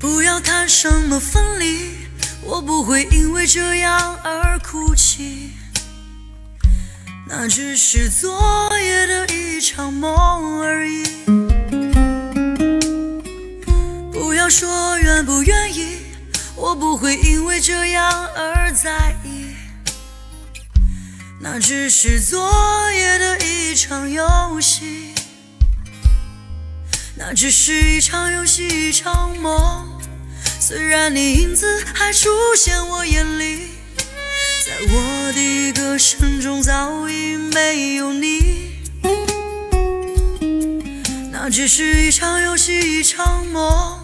不要谈什么分离，我不会因为这样而哭泣。那只是昨夜的一场梦而已。不要说愿不愿意，我不会因为这样而在意。那只是昨夜的一场游戏，那只是一场游戏，一场梦。虽然你影子还出现我眼里，在我的歌声中早已没有你。那只是一场游戏，一场梦。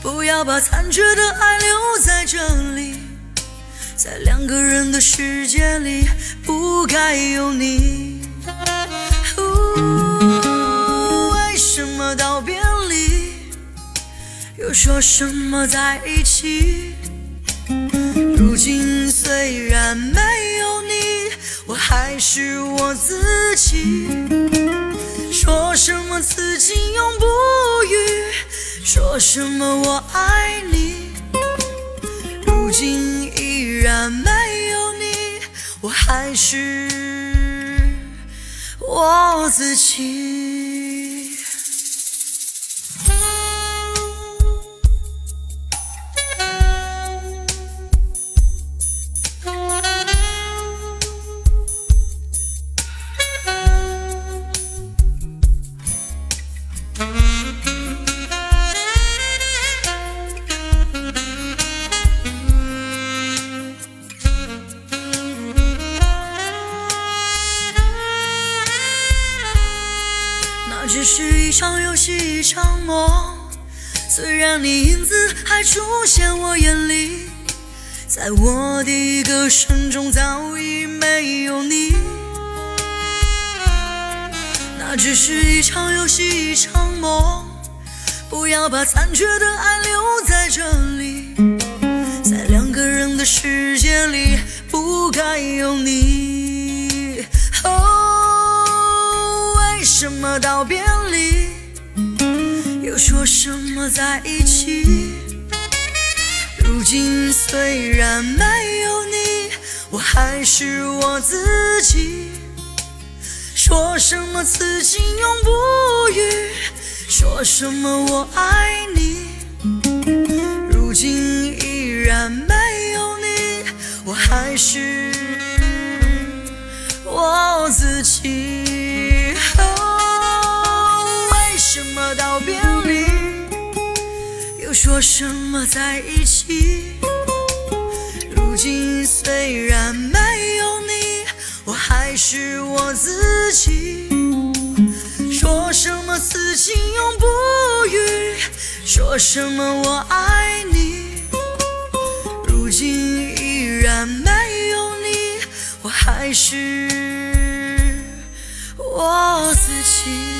不要把残缺的爱留在这里，在两个人的世界里。不该有你，说什么在一起？如今虽然没有你，我还是我自己。说什么此情永不渝，说什么我爱你，如今依然没有你。我还是我自己。只是一场游戏，一场梦。虽然你影子还出现我眼里，在我的歌声中早已没有你。那只是一场游戏，一场梦。不要把残缺的爱留在这里，在两个人的世界里，不该有你。什么道别离，又说什么在一起？如今虽然没有你，我还是我自己。说什么此情永不渝，说什么我爱你。如今依然没有你，我还是我自己。说什么在一起如今虽然没有你我还是我自己。说什么此情永不渝说什么我爱你。如今依然没有你我还是我自己。